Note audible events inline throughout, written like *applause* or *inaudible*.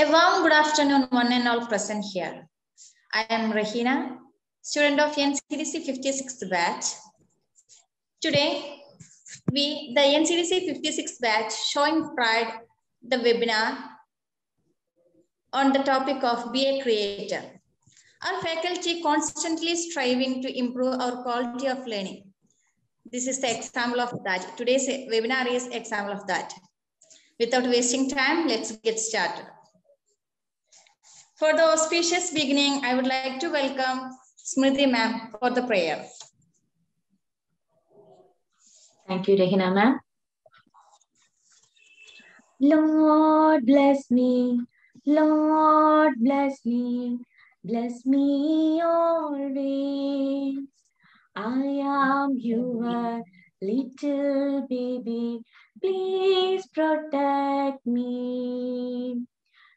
A warm good afternoon, one and all present here. I am Rahina, student of NCDC 56th batch. Today, we, the NCDC 56th batch, showing pride, the webinar on the topic of be a creator. Our faculty constantly striving to improve our quality of learning. This is the example of that. Today's webinar is example of that. Without wasting time, let's get started. For the auspicious beginning, I would like to welcome Smriti ma'am for the prayer. Thank you, Regina ma'am. Lord bless me, Lord bless me, bless me always. I am your little baby, please protect me.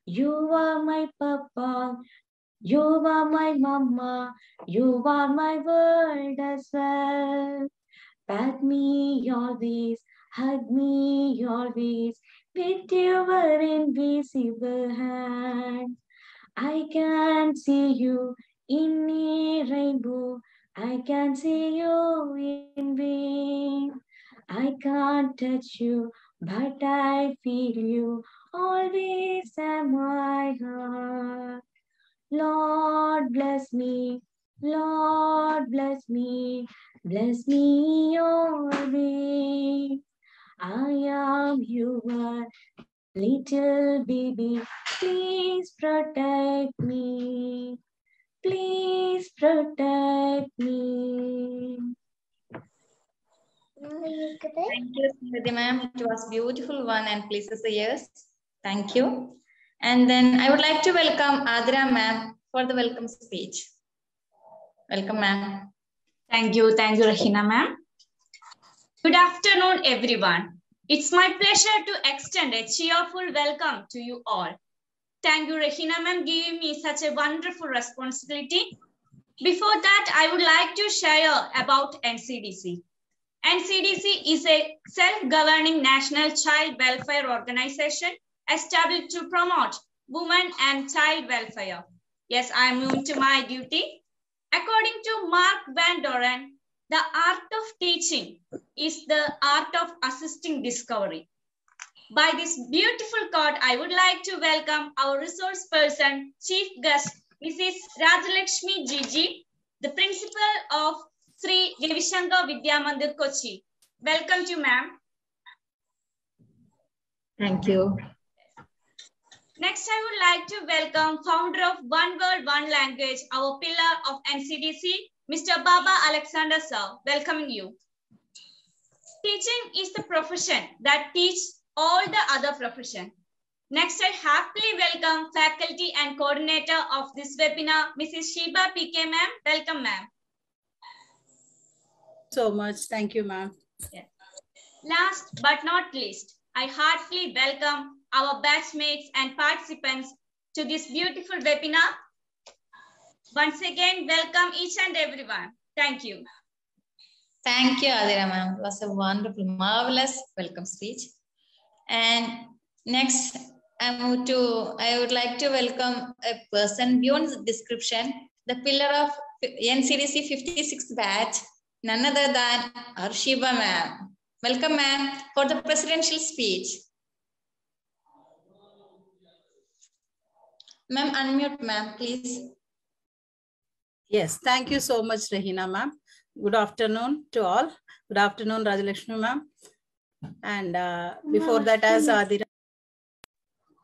You are my papa, you are my mama, you are my world as well. Pat me always, hug me always, with your invisible hand. I can see you in a rainbow, I can see you in vain. I can't touch you, but I feel you always in my heart. Lord bless me, Lord bless me, bless me always. I am your little baby, please protect me, please protect me. Thank you, Smriti ma'am. It was beautiful one and pleases the ears. Thank you. And then I would like to welcome Adira ma'am for the welcome speech. Welcome ma'am. Thank you. Thank you, Rahina ma'am. Good afternoon, everyone. It's my pleasure to extend a cheerful welcome to you all. Thank you, Rahina ma'am, giving me such a wonderful responsibility. Before that, I would like to share about NCDC. NCDC is a self-governing national child welfare organization established to promote women and child welfare. Yes, I am moving to my duty. According to Mark Van Doren, the art of teaching is the art of assisting discovery. By this beautiful quote, I would like to welcome our resource person, Chief Guest, Mrs. Rajalakshmi Gigi, the principal of Sri Ravishankar Vidya Mandir Kochi. Welcome to ma'am. Thank you. Next, I would like to welcome founder of One World, One Language, our pillar of NCDC, Mr. Baba Alexander Sir. Welcoming you. Teaching is the profession that teach all the other profession. Next, I happily welcome faculty and coordinator of this webinar, Mrs. Sheba PK ma'am. Welcome ma'am. so much. Thank you, ma'am. Last but not least, I heartily welcome our batchmates and participants to this beautiful webinar. Once again, welcome each and everyone. Thank you. Thank you, Adira ma'am. It was a wonderful, marvelous welcome speech. And next, I move to, I would like to welcome a person beyond description, the pillar of NCDC 56th batch, none other than Arshiba ma'am. Welcome ma'am for the presidential speech. Ma'am, unmute ma'am, please. Yes, thank you so much, Rahina ma'am. Good afternoon to all. Good afternoon, Rajalakshmi ma'am. And uh, before that, as Adira,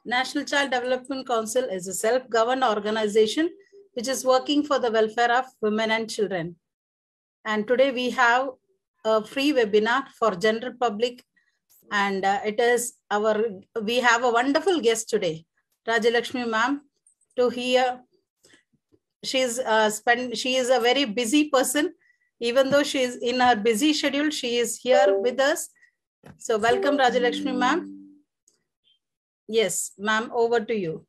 National Child Development Council is a self-governed organization which is working for the welfare of women and children. And today we have a free webinar for general public and uh, it is our, we have a wonderful guest today, Rajalakshmi ma'am, to hear. She's uh, spend she is a very busy person. Even though she is in her busy schedule she is here with us. So welcome rajalakshmi ma'am. Yes ma'am over to you.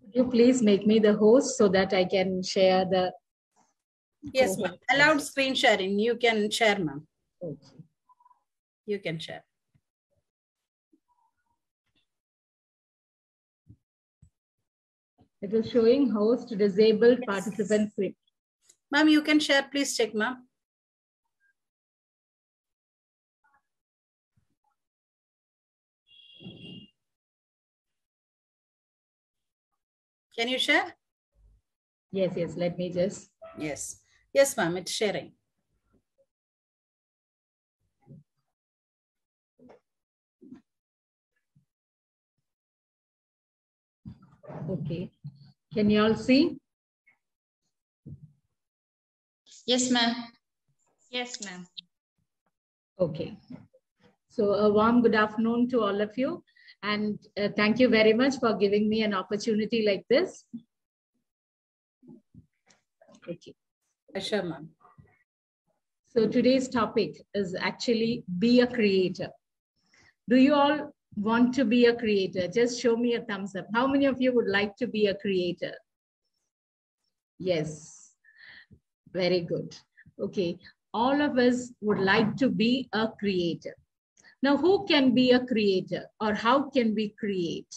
Could you please make me the host so that I can share the. yes ma'am. Allowed screen sharing. You can share ma'am. Okay. you can share It was showing host disabled participant screen. Ma'am, you can share. Please check, ma'am. Can you share? Yes, yes. Let me just. Yes. Yes, ma'am. It's sharing. Okay. Can you all see? Yes, ma'am. Yes, ma'am. Okay. So a warm good afternoon to all of you. And uh, thank you very much for giving me an opportunity like this. Okay. Sure, ma'am. So today's topic is actually be a creator. Do you all want to be a creator? Just show me a thumbs up. How many of you would like to be a creator? Yes. Very good. Okay. All of us would like to be a creator. Now, who can be a creator or how can we create?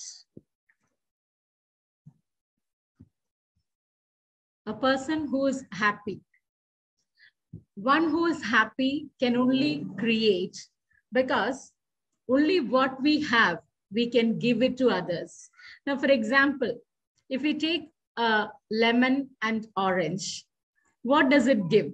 A person who is happy. One who is happy can only create because only what we have, we can give it to others. Now, for example, if we take a lemon and orange, what does it give?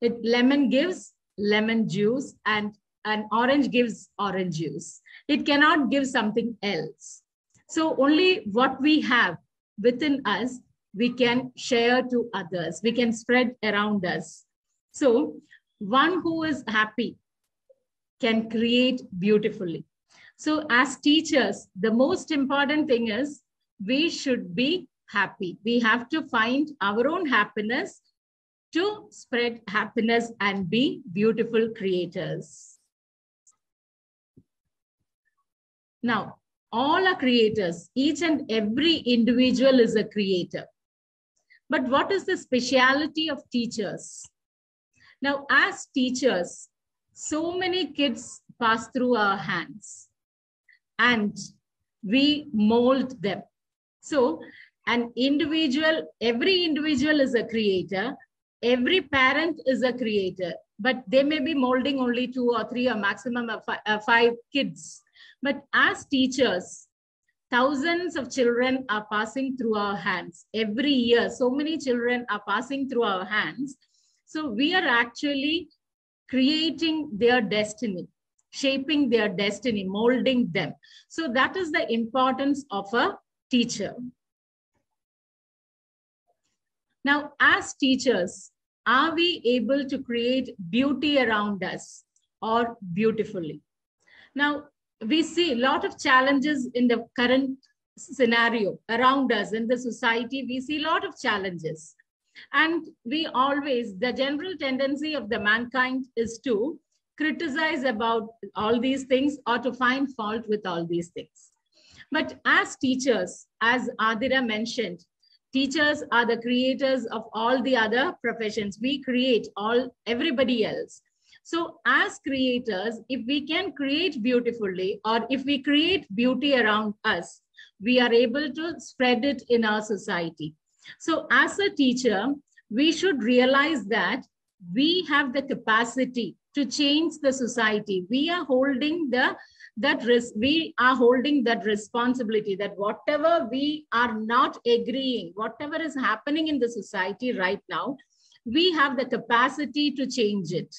It lemon gives lemon juice and an orange gives orange juice. It cannot give something else. So only what we have within us, we can share to others. We can spread around us. So one who is happy can create beautifully. So as teachers, the most important thing is we should be happy. We have to find our own happiness to spread happiness and be beautiful creators. Now, all are creators. Each and every individual is a creator. But what is the speciality of teachers? Now, as teachers, so many kids pass through our hands and we mold them. So, an individual, every individual is a creator, every parent is a creator, but they may be molding only two or three or maximum of uh, five kids. But as teachers, thousands of children are passing through our hands every year. So many children are passing through our hands. So we are actually creating their destiny, shaping their destiny, molding them. So that is the importance of a teacher. Now, as teachers, are we able to create beauty around us or beautifully? Now, we see a lot of challenges in the current scenario around us in the society. We see a lot of challenges. And we always, the general tendency of the mankind is to criticize about all these things or to find fault with all these things. But as teachers, as Adira mentioned, teachers are the creators of all the other professions. We create all everybody else. So as creators, if we can create beautifully or if we create beauty around us, we are able to spread it in our society. So as a teacher, we should realize that we have the capacity to change the society. We are holding the that risk, we are holding that responsibility that whatever we are not agreeing, whatever is happening in the society right now, we have the capacity to change it.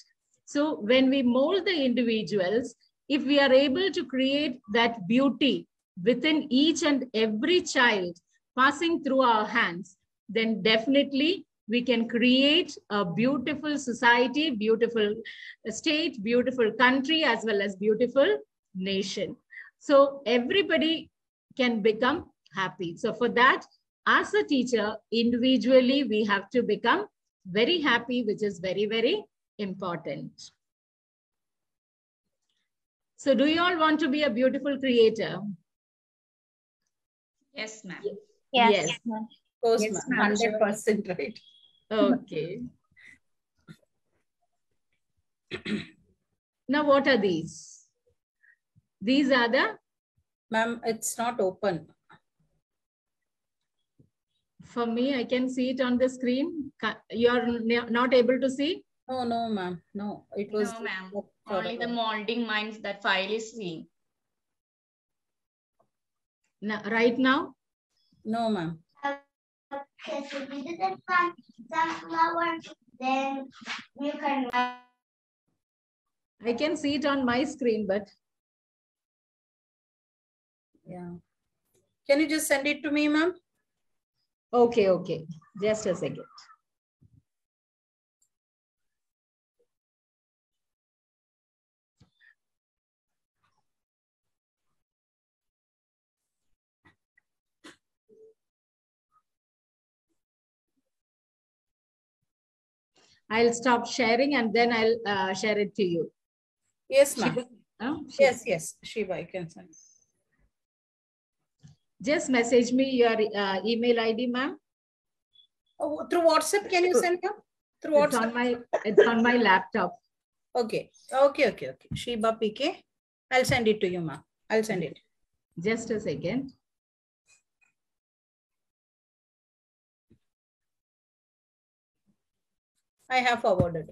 So when we mold the individuals, if we are able to create that beauty within each and every child passing through our hands, then definitely we can create a beautiful society, beautiful state, beautiful country, as well as beautiful nation. So everybody can become happy. So for that, as a teacher, individually, we have to become very happy, which is very, very important. So do you all want to be a beautiful creator? Yes, ma'am. Yes. Of course, Yes, ma'am. ma'am. 100% right. *laughs* Okay. now, what are these? These are the, Ma'am, it's not open. For me, I can see it on the screen. You are not able to see? No, no, ma'am. No, it was. No, ma'am. Only the molding minds that file is seeing. Now, right now? No, ma'am. Okay, so we did it from sunflower, then you can I can see it on my screen, but Yeah. Can you just send it to me, ma'am? okay, okay. Just a second. I'll stop sharing and then I'll uh, share it to you. Yes, ma'am. Yes, yes, Shiva, I can send. Just message me your uh, email ID, ma'am. Oh, through WhatsApp, can you send ma'am? Through It's on WhatsApp? my it's on my laptop. Okay, okay, okay, okay. Shiba PK. I'll send it to you, ma'am. I'll send it. Just a second. I have forwarded.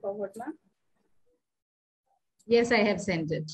Forward, ma'am? Yes, I have sent it.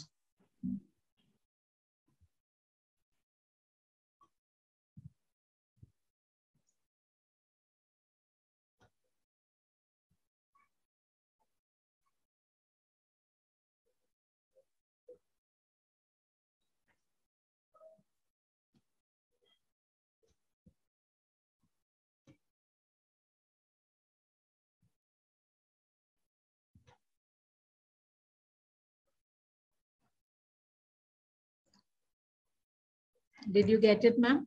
Did you get it, ma'am?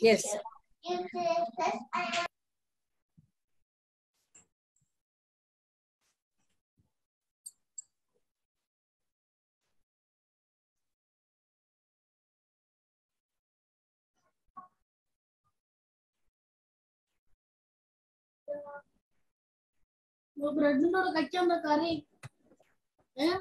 Yes. वो bread में तो कच्चा में eh?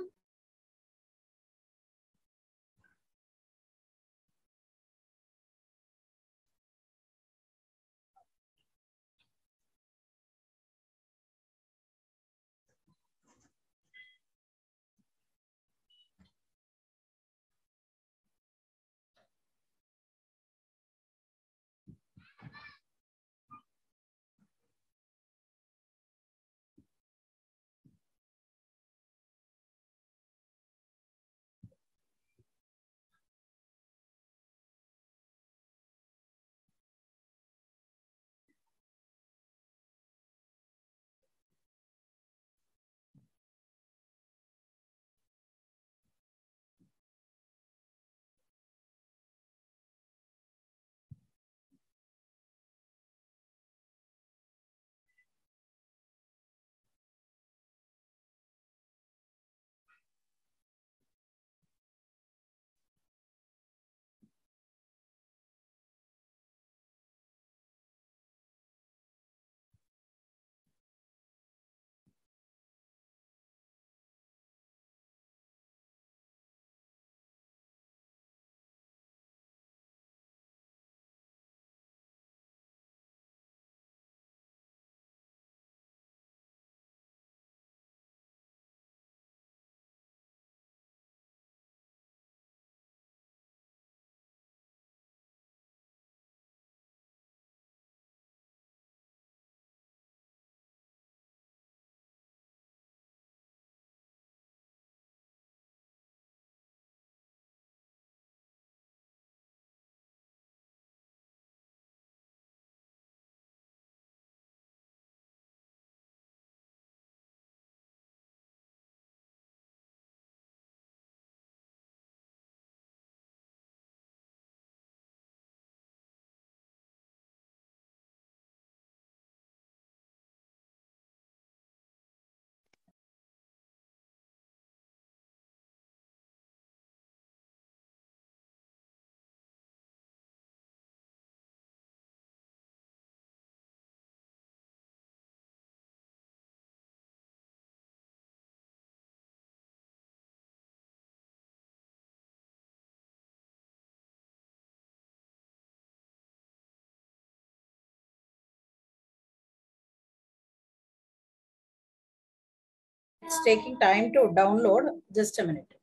It's taking time to download. Just a minute.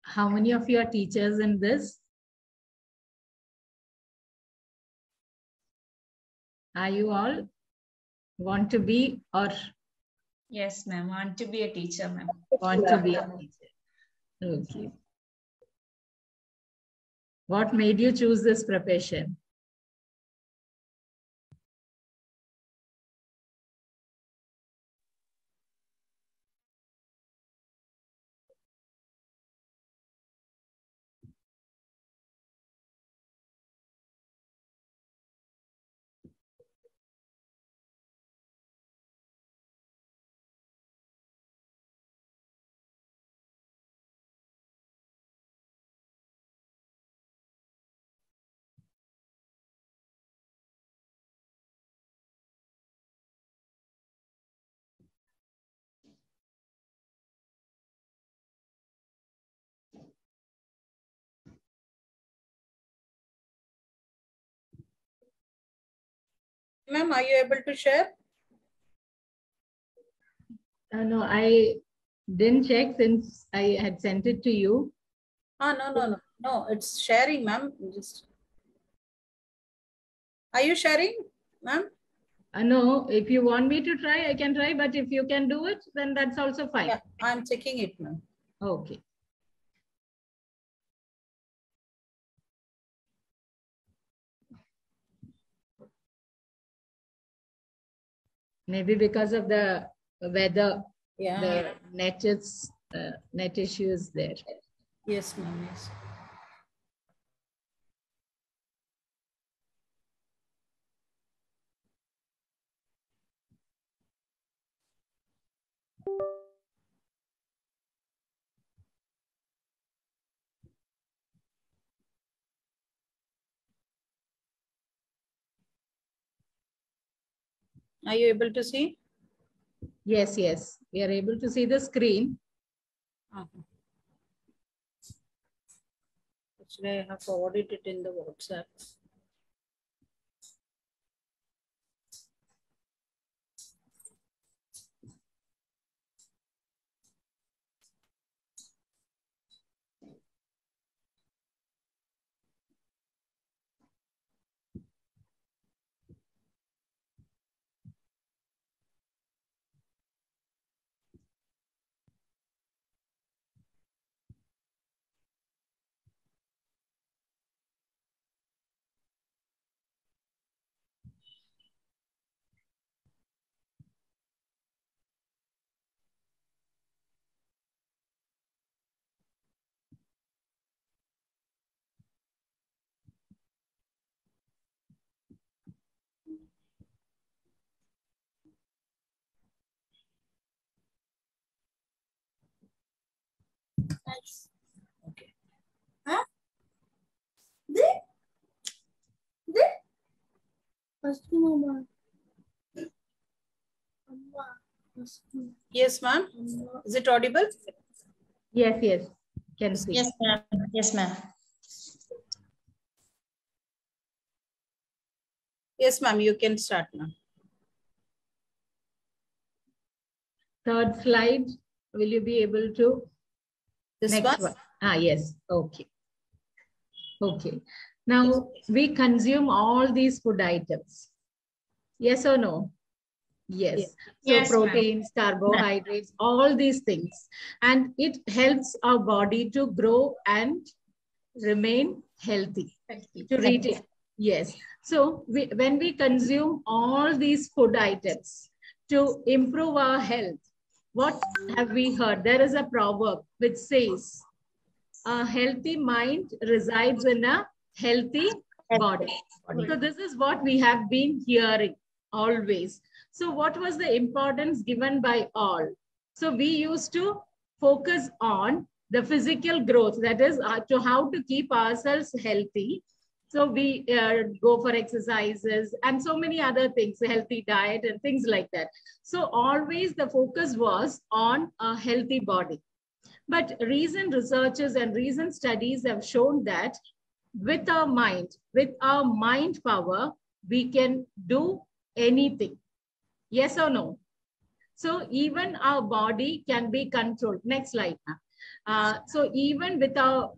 How many of you are teachers in this? Are you all want to be or Yes, ma'am. Want to be a teacher, ma'am. want to be a teacher? Okay. What made you choose this profession? Ma'am, are you able to share? Uh, no, I didn't check since I had sent it to you. Ah, no, no, no. No, it's sharing, ma'am. Just. Are you sharing, ma'am? Uh, no, if you want me to try, I can try, but if you can do it, then that's also fine. Yeah, I'm checking it, ma'am. Okay. Maybe because of the weather, Yeah. the net is, uh, net issue is there. Yes, ma'am. Yes. Are you able to see? Yes, yes, we are able to see the screen. Uh-huh. Actually, I have forwarded it in the WhatsApp. Okay. Yes, ma'am. Is it audible? Yes, yes, can see. Yes, ma'am. Yes, ma'am. Yes, ma'am. You can start now. Third slide, will you be able to? This Next one? Ah, yes, okay. Okay, now we consume all these food items. Yes or no? Yes. Yes. So Yes, proteins, carbohydrates, all these things. And it helps our body to grow and remain healthy. To retain. Yes. So we, when we consume all these food items to improve our health, what have we heard? There is a proverb which says, a healthy mind resides in a healthy body. So this is what we have been hearing always. So what was the importance given by all? So we used to focus on the physical growth, that is uh, to how to keep ourselves healthy So we uh, go for exercises and so many other things, healthy diet and things like that. So always the focus was on a healthy body. But recent researchers and recent studies have shown that with our mind, with our mind power, we can do anything. Yes or no? So even our body can be controlled. Next slide. Uh, so even with our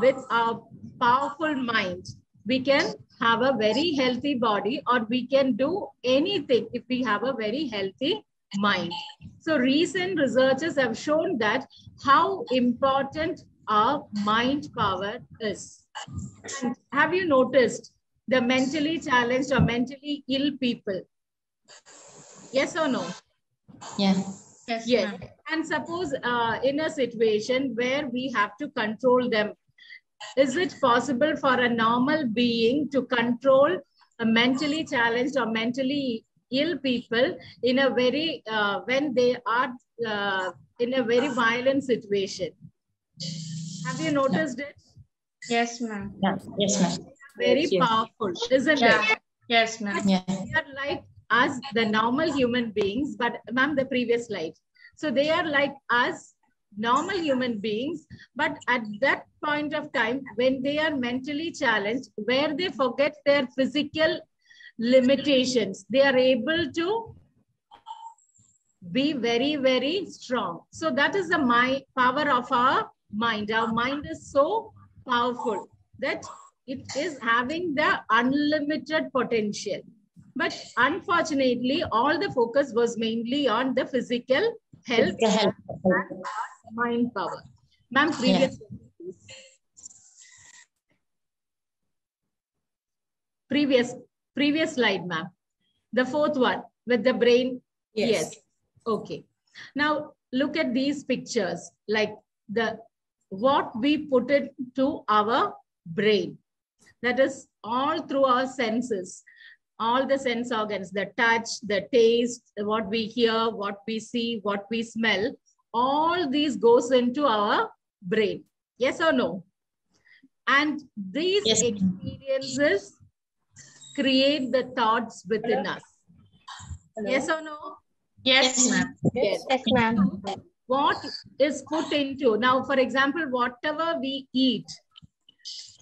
with our powerful mind, we can have a very healthy body or we can do anything if we have a very healthy mind. So recent researchers have shown that how important our mind power is. And have you noticed the mentally challenged or mentally ill people? Yes or no? Yeah. Yes. Yes. And suppose uh, in a situation where we have to control them, is it possible for a normal being to control a mentally challenged or mentally ill people in a very, uh, when they are uh, in a very violent situation? Have you noticed it? Yes, ma'am. Yes, ma'am. Very Yes. powerful, isn't Yeah. it? Yes, ma'am. Yeah. they are like us, the normal human beings, but ma'am, the previous slide. So they are like us, normal human beings, but at that point of time, when they are mentally challenged, where they forget their physical limitations, they are able to be very, very strong. So that is the my power of our mind. Our mind is so powerful that it is having the unlimited potential. But unfortunately, all the focus was mainly on the physical health Physical health. Mind power. Ma'am, previous please. Previous, previous slide, ma'am. The fourth one with the brain. Yes. Okay. Now look at these pictures, like the what we put into our brain. That is all through our senses, all the sense organs, the touch, the taste, what we hear, what we see, what we smell, all these goes into our brain. Yes or no? And these Yes. experiences create the thoughts within us. Yes or no? Yes, ma'am. Yes. Yes, ma'am. What is put into now, for example, whatever we eat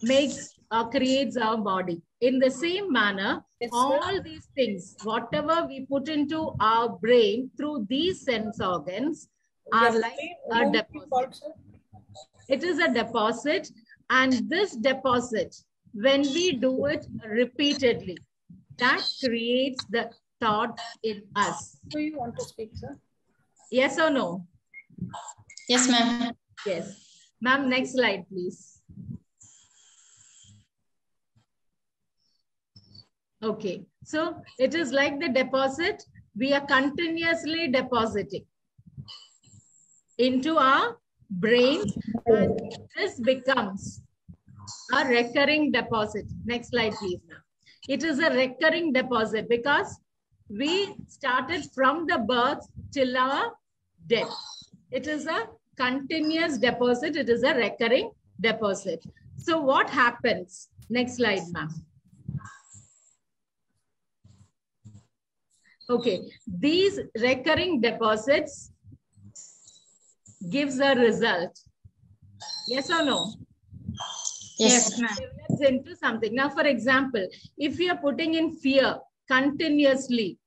makes or creates our body. In the same manner, Yes, sir. all these things, whatever we put into our brain through these sense organs, are Yes, like a deposit. It is a deposit, and this deposit, when we do it repeatedly, that creates the thought in us. Do you want to speak, sir? Yes or no? Yes, ma'am. Yes. Ma'am, next slide, please. Okay, so it is like the deposit. We are continuously depositing into our brains and this becomes a recurring deposit. Next slide, please. ma'am. It is a recurring deposit because we started from the birth till our death. It is a continuous deposit. It is a recurring deposit. So what happens? Next slide, ma'am. Okay, these recurring deposits gives a result. Yes or no? Yes. Yes, develops into something. Now, for example, if you are putting in fear continuously,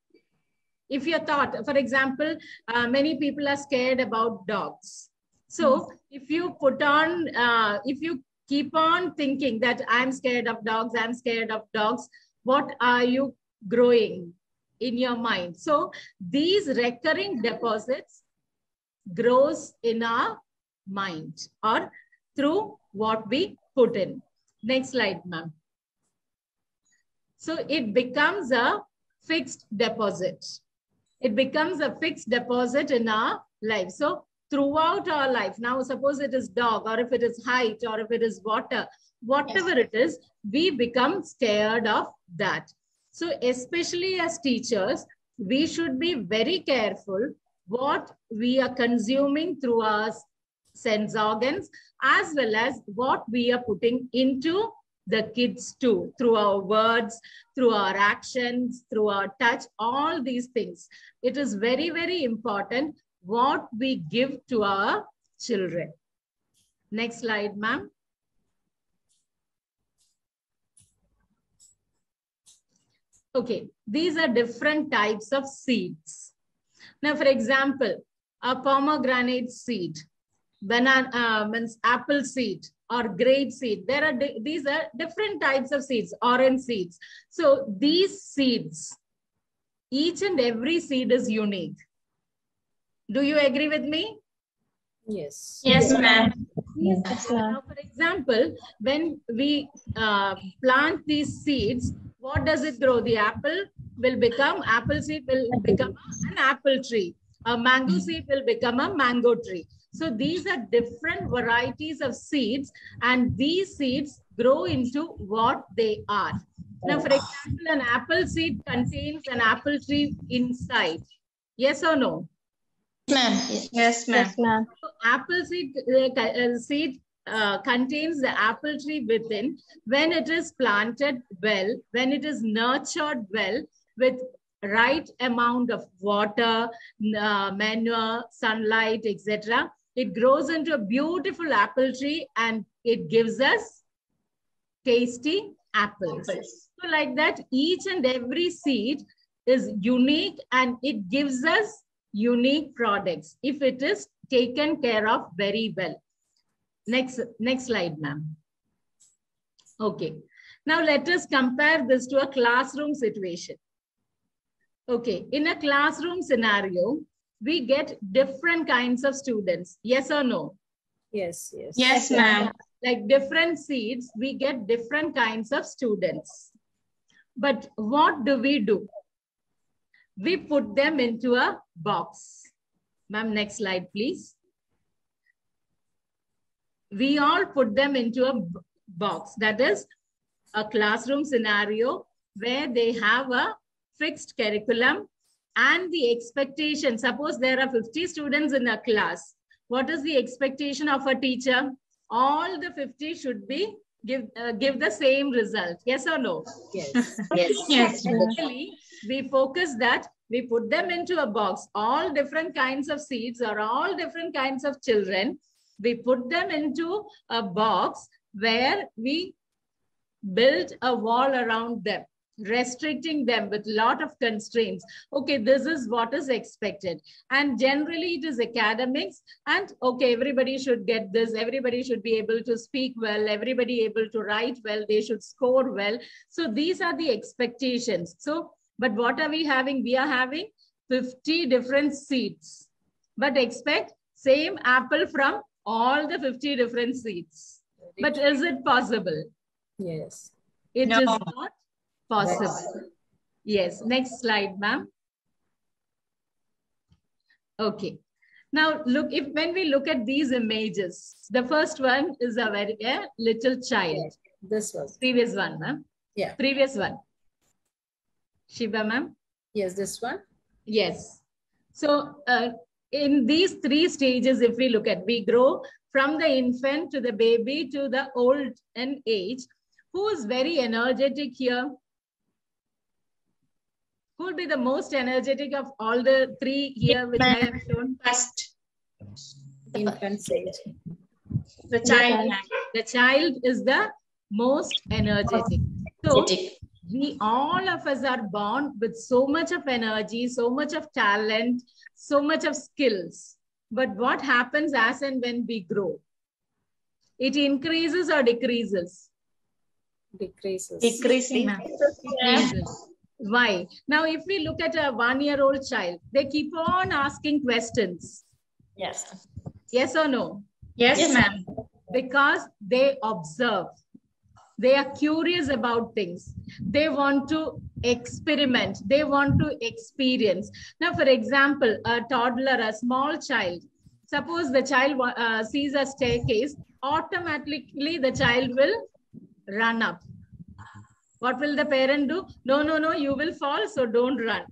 if your thought, for example, uh, many people are scared about dogs. So if you put on, uh, if you keep on thinking that I'm scared of dogs, I'm scared of dogs, what are you growing in your mind? So these recurring deposits grows in our mind or through what we put in. Next slide, ma'am. So it becomes a fixed deposit. It becomes a fixed deposit in our life. So throughout our life, now suppose it is dog or if it is height or if it is water, whatever it is, we become scared of that. So especially as teachers, we should be very careful what we are consuming through our sense organs as well as what we are putting into the kids too, through our words, through our actions, through our touch, all these things. It is very, very important what we give to our children. Next slide, ma'am. Okay, these are different types of seeds. Now, for example, a pomegranate seed, banana, uh, means apple seed or grape seed. There are, these are different types of seeds, orange seeds. So these seeds, each and every seed is unique. Do you agree with me? Yes. Yes, ma'am. Yes, now, for example, when we uh, plant these seeds, what does it grow? The apple will become, apple seed will become an apple tree. A mango seed will become a mango tree. So these are different varieties of seeds and these seeds grow into what they are. Now, for example, an apple seed contains an apple tree inside. Yes or no? Ma'am. Yes, ma'am. So apple seed, uh, uh, seed uh, contains the apple tree within when it is planted well, when it is nurtured well with right amount of water, uh, manure, sunlight, etc. It grows into a beautiful apple tree and it gives us tasty apples. So like that, each and every seed is unique and it gives us unique products if it is taken care of very well. Next, next slide, ma'am. Okay. Now let us compare this to a classroom situation. Okay. In a classroom scenario, we get different kinds of students. Yes or no? Yes, yes. Yes, ma'am. Like different seats, we get different kinds of students. But what do we do? We put them into a box. Ma'am, next slide, please. We all put them into a box. That is a classroom scenario where they have a fixed curriculum and the expectation. Suppose there are 50 students in a class. What is the expectation of a teacher? All the 50 should be give uh, give the same result. Yes or no? Yes. *laughs* Yes. Yes, Basically, we focus that we put them into a box, all different kinds of seeds or all different kinds of children. We put them into a box where we build a wall around them, restricting them with a lot of constraints. Okay, this is what is expected. And generally it is academics and okay, everybody should get this. Everybody should be able to speak well. Everybody able to write well. They should score well. So these are the expectations. So, but what are we having? We are having 50 different seeds, but expect same apple from all the 50 different seeds. But is it possible? Yes. It No. is not possible. Yes. Next slide, ma'am. Okay. Now look, if when we look at these images, the first one is a very a little child. This was. Previous one, ma'am. Yeah. Previous one. Shiva, ma'am. Yes, this one. Yes. So uh, in these three stages, if we look at, we grow from the infant to the baby to the old and age. Who is very energetic here? Who will be the most energetic of all the three here which I have shown? First, Infant stage. the child. The child is the most energetic. So we all of us are born with so much of energy, so much of talent, so much of skills. But what happens as and when we grow? It increases or decreases? Decreases. Decreasing, ma'am. Decreases. Why? Now, if we look at a one-year-old child, they keep on asking questions. Yes. Yes or no? Yes, Yes, ma'am. because they observe. They are curious about things. They want to experiment. They want to experience. Now, for example, a toddler, a small child, suppose the child uh, sees a staircase, automatically the child will run up. What will the parent do? No, no, no, you will fall, so don't run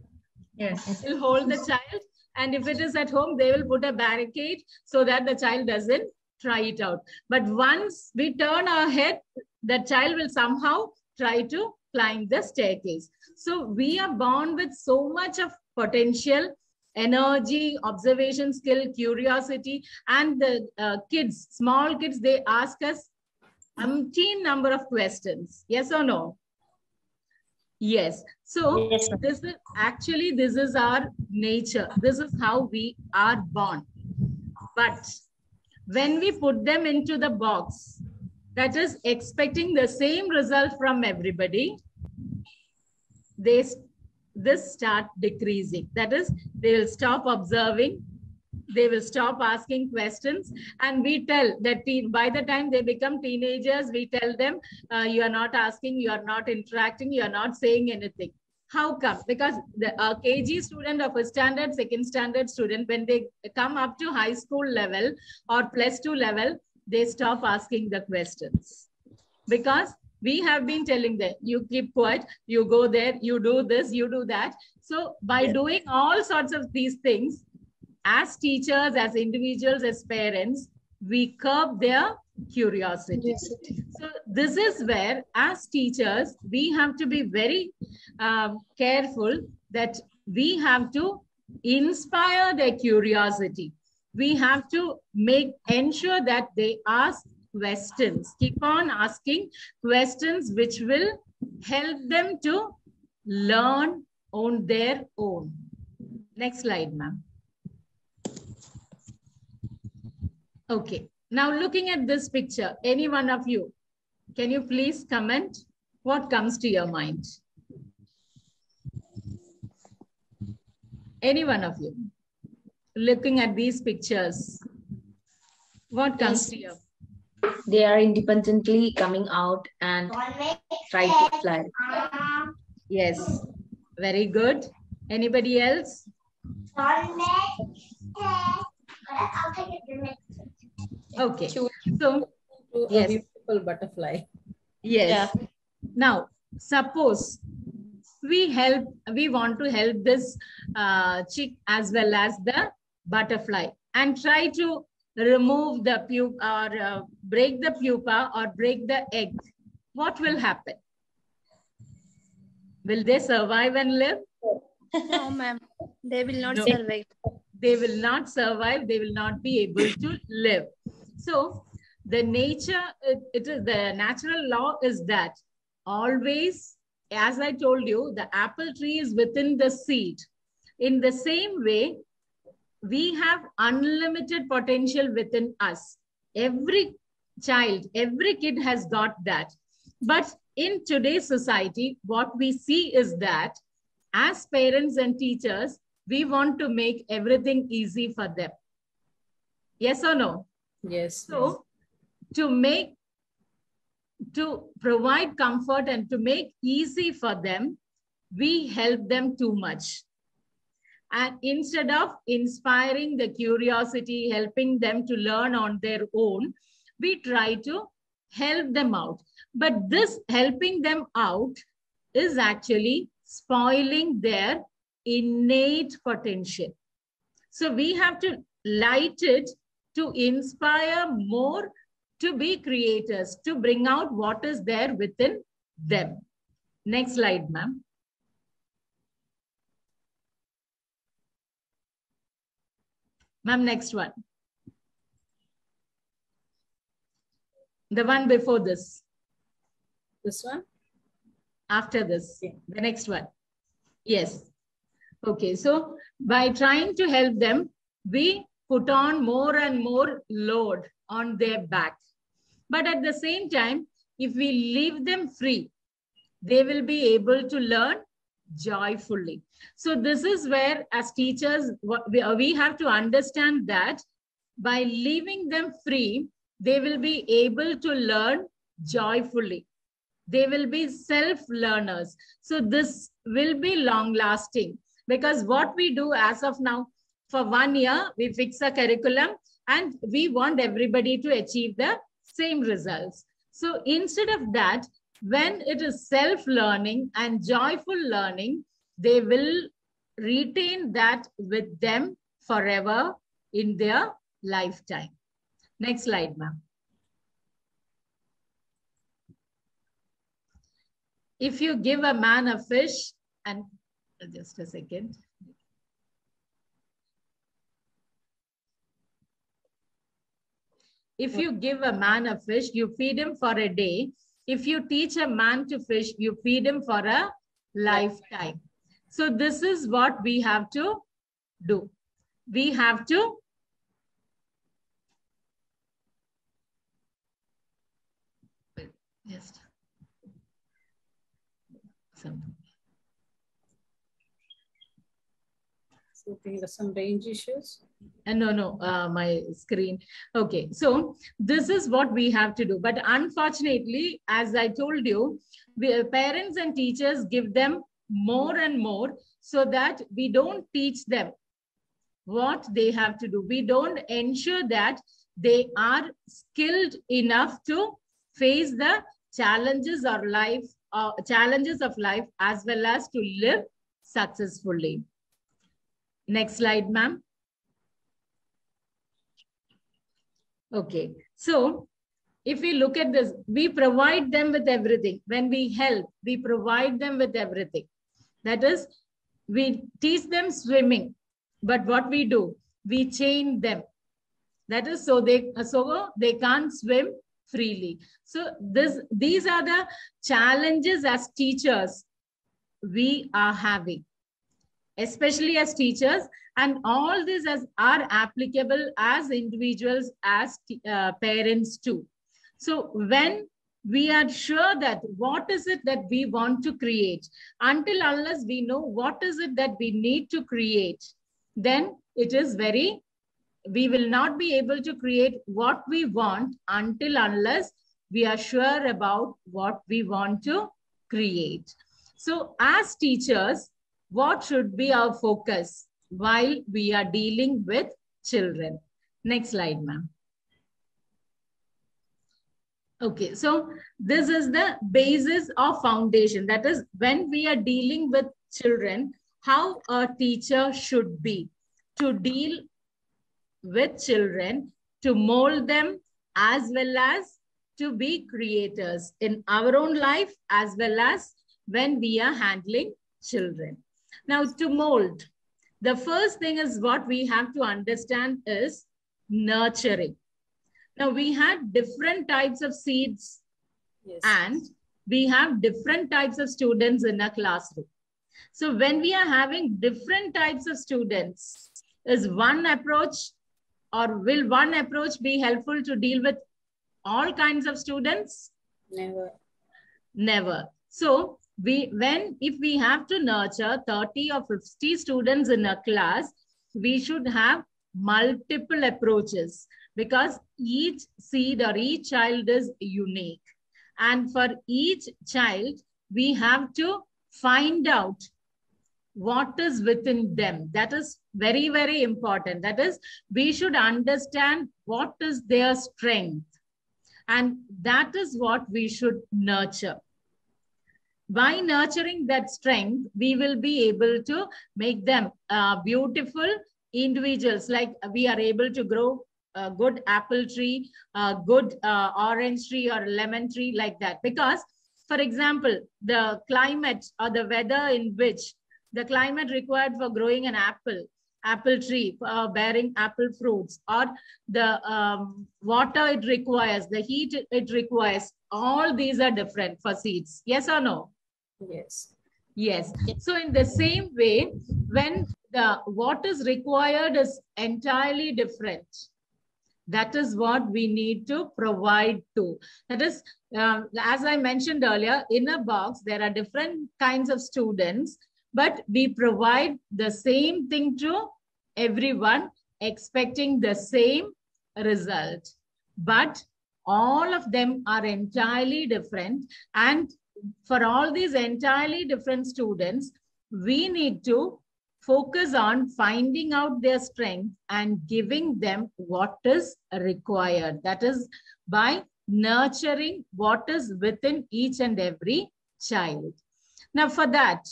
Yes. will hold the child and if it is at home they will put a barricade so that the child doesn't try it out but once we turn our head the child will somehow try to climb the staircase. So we are born with so much of potential, energy, observation skill, curiosity, and the uh, kids, small kids, they ask us umpteen number of questions. Yes or no? Yes. So Yes, this is actually this is our nature. This is how we are born. But when we put them into the box, that is expecting the same result from everybody, they this start decreasing. That is, they will stop observing, they will stop asking questions, and we tell that teen, by the time they become teenagers, we tell them uh, you are not asking, you are not interacting, you are not saying anything. How come? Because the uh, KG student of a standard, second standard student, when they come up to high school level or plus two level, they stop asking the questions. Because we have been telling them, you keep quiet, you go there, you do this, you do that. So by Yes. doing all sorts of these things, as teachers, as individuals, as parents, we curb their curiosity. So this is where, as teachers, we have to be very um, careful that we have to inspire their curiosity. We have to make ensure that they ask questions. Keep on asking questions which will help them to learn on their own. Next slide, ma'am. Okay. Now looking at this picture, any one of you, can you please comment what comes to your mind? Any one of you, looking at these pictures, what comes to your They are independently coming out and try to fly. Yes, very good. Anybody else? I'll take it the next. Okay. So, to Yes. a beautiful butterfly. yes. Now, suppose we help, we want to help this uh, chick as well as the butterfly and try to remove the pupa or uh, break the pupa or break the egg. What will happen? Will they survive and live? No, ma'am. They will not No. survive. they will not survive they will not be able to live so the nature it, it is the natural law is that always as i told you the apple tree is within the seed in the same way we have unlimited potential within us every child every kid has got that but in today's society what we see is that as parents and teachers we want to make everything easy for them. Yes or no? Yes. So, to make, to provide comfort and to make easy for them, we help them too much. And instead of inspiring the curiosity, helping them to learn on their own, we try to help them out. But this helping them out is actually spoiling their innate potential. So we have to light it to inspire more to be creators, to bring out what is there within them. Next slide, ma'am. Ma'am, next one. The one before this, This one? after this, Okay. the next one. Yes. Okay, so by trying to help them, we put on more and more load on their back. But at the same time, if we leave them free, they will be able to learn joyfully. So this is where as teachers, we, uh, we have to understand that by leaving them free, they will be able to learn joyfully. They will be self-learners. So this will be long-lasting because what we do as of now, for one year, we fix a curriculum and we want everybody to achieve the same results. So instead of that, when it is self-learning and joyful learning, they will retain that with them forever in their lifetime. Next slide, ma'am. if you give a man a fish and just a second. If you give a man a fish, you feed him for a day. If you teach a man to fish, you feed him for a lifetime. So this is what we have to do. We have to just something. So there are some range issues. Uh, no, no, uh, my screen. Okay, so this is what we have to do. But unfortunately, as I told you, we, parents and teachers give them more and more so that we don't teach them what they have to do. We don't ensure that they are skilled enough to face the challenges of life, uh, challenges of life, as well as to live successfully. Next slide, ma'am. Okay, so if we look at this, we provide them with everything. When we help, we provide them with everything. That is, we teach them swimming, but what we do, we chain them. That is so they so they can't swim freely. So this these are the challenges as teachers we are having especially as teachers and all these as are applicable as individuals as uh, parents too. So when we are sure that what is it that we want to create until unless we know what is it that we need to create then it is very we will not be able to create what we want until unless we are sure about what we want to create. So as teachers what should be our focus while we are dealing with children. Next slide, ma'am. Okay, so this is the basis of foundation. That is when we are dealing with children, how a teacher should be to deal with children, to mold them as well as to be creators in our own life as well as when we are handling children. Now, to mold, the first thing is what we have to understand is nurturing. Now, we had different types of seeds Yes. and we have different types of students in a classroom. So, when we are having different types of students, is one approach or will one approach be helpful to deal with all kinds of students? Never. Never. So we when if we have to nurture 30 or 50 students in a class, we should have multiple approaches because each seed or each child is unique. And for each child, we have to find out what is within them. That is very, very important. That is, we should understand what is their strength. And that is what we should nurture by nurturing that strength, we will be able to make them uh, beautiful individuals. Like we are able to grow a good apple tree, a good uh, orange tree or lemon tree like that. Because, for example, the climate or the weather in which the climate required for growing an apple, apple tree uh, bearing apple fruits or the um, water it requires, the heat it requires, all these are different for seeds. Yes or no? Yes. Yes. So in the same way, when the what is required is entirely different, that is what we need to provide to. That is, uh, as I mentioned earlier, in a box, there are different kinds of students, but we provide the same thing to everyone, expecting the same result. But all of them are entirely different and for all these entirely different students, we need to focus on finding out their strength and giving them what is required. That is by nurturing what is within each and every child. Now for that,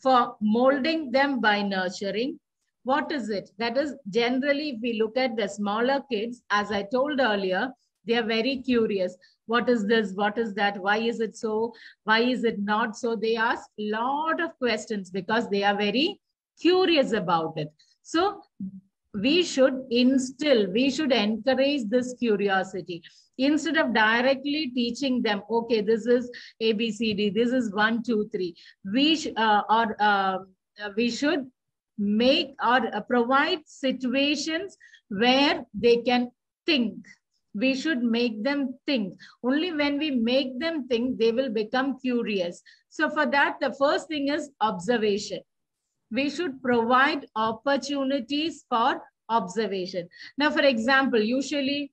for molding them by nurturing, what is it? That is generally, if we look at the smaller kids, as I told earlier, They are very curious. What is this? What is that? Why is it so? Why is it not so? They ask a lot of questions because they are very curious about it. So we should instill, we should encourage this curiosity instead of directly teaching them, okay, this is ABCD, this is one, two, three. We sh- uh, or uh, we should make or provide situations where they can think. We should make them think. Only when we make them think, they will become curious. So for that, the first thing is observation we should provide opportunities for observation. Now, for example, usually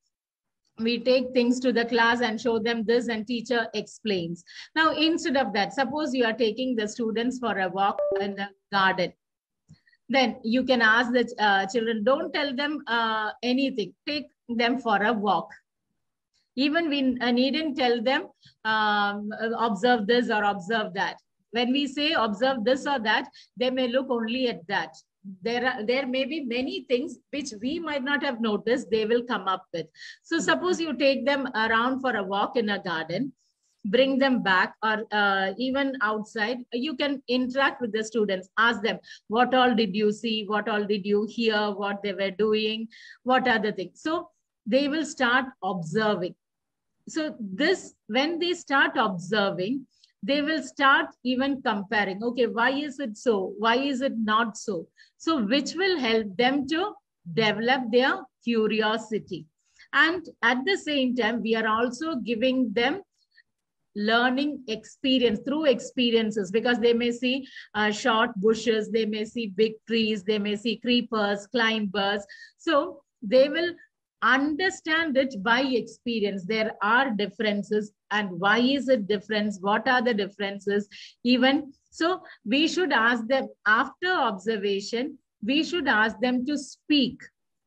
we take things to the class and show them this and teacher explains. Now, instead of that, suppose you are taking the students for a walk in the garden. Then you can ask the uh, children, don't tell them uh, anything. Take them for a walk. Even we uh, needn't tell them, um, observe this or observe that when we say observe this or that, they may look only at that. There, are, there may be many things which we might not have noticed, they will come up with. So suppose you take them around for a walk in a garden, bring them back or uh, even outside, you can interact with the students, ask them, what all did you see? What all did you hear? What they were doing? What are the things? So they will start observing. So this, when they start observing, they will start even comparing. Okay why is it so? Why is it not so? So which will help them to develop their curiosity. And at the same time we are also giving them learning experience through experiences because they may see uh, short bushes they may see big trees they may see creepers climbers. So they will understand it by experience. There are differences and why is it difference? What are the differences? Even so we should ask them after observation we should ask them to speak.